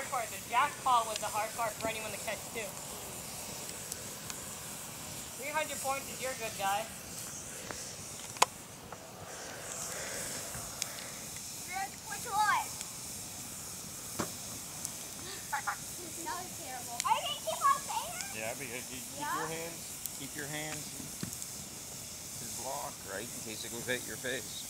hard part. The jack call was the hard part for anyone to catch too. 300 points is your good guy. That was terrible. Are you gonna keep on saying? Yeah, because you keep your hands, keep your hands in locked, right, in case it goes at your face.